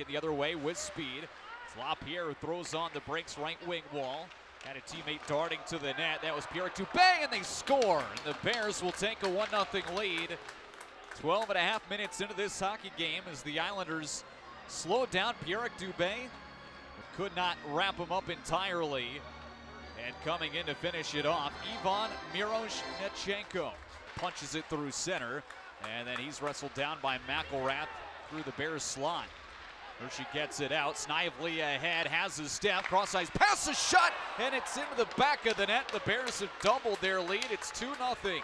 it the other way with speed. It's Lapierre throws on the brakes right wing wall. Had a teammate darting to the net. That was Pierrick Dubé, and they score. And the Bears will take a 1 0 lead. 12 and a half minutes into this hockey game as the Islanders slow down Pierrick Dubé, could not wrap him up entirely. And coming in to finish it off, Ivan Miroshnichenko punches it through center. And then he's wrestled down by McIlrath through the Bears slot. Hershey gets it out. Snively ahead, has his step, cross eyes, pass a shot, and it's into the back of the net. The Bears have doubled their lead. It's 2 0.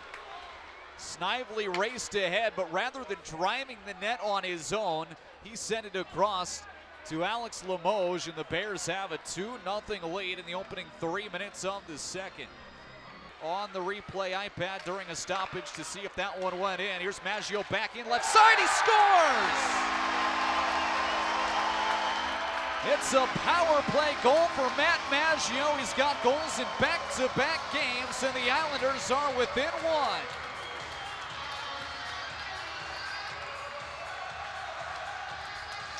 Snively raced ahead, but rather than driving the net on his own, he sent it across to Alex Limoges, and the Bears have a 2 0 lead in the opening three minutes of the second. On the replay iPad during a stoppage to see if that one went in. Here's Maggio back in left side, he scores! It's a power play goal for Matt Maggio. He's got goals in back-to-back games, and the Islanders are within one.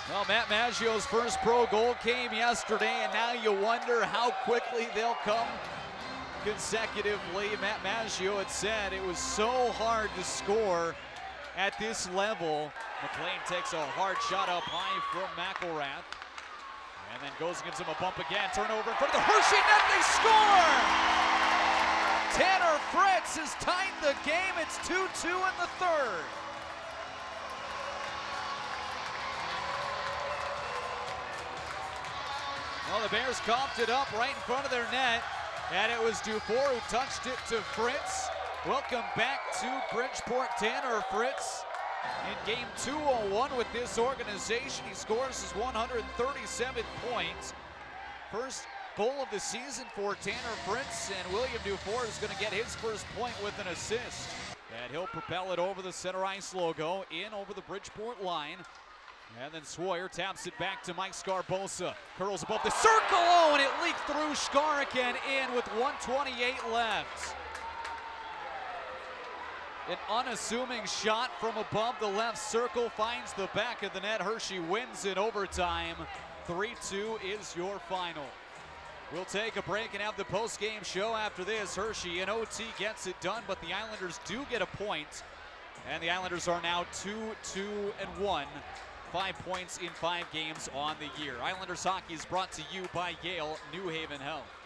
Well, Matt Maggio's first pro goal came yesterday, and now you wonder how quickly they'll come consecutively. Matt Maggio had said it was so hard to score at this level. McLean takes a hard shot up high from McIlrath. Goes and gives him a bump again. Turnover in front of the Hershey net. They score! Tanner Fritz has tied the game. It's 2-2 in the third. Well, the Bears coughed it up right in front of their net. And it was Dufour who touched it to Fritz. Welcome back to Bridgeport, Tanner Fritz. In game 201 with this organization, he scores his 137 points. First goal of the season for Tanner Fritz, and William Dufour is going to get his first point with an assist. And he'll propel it over the center ice logo, in over the Bridgeport line. And then Swoyer taps it back to Mike Sgarbossa. Curls above the circle, oh, and it leaked through Skarek and in with 128 left. An unassuming shot from above the left circle finds the back of the net. Hershey wins in overtime. 3-2 is your final. We'll take a break and have the post-game show after this. Hershey in OT gets it done, but the Islanders do get a point. And the Islanders are now 2-2 and 1. Five points in five games on the year. Islanders hockey is brought to you by Yale New Haven Health.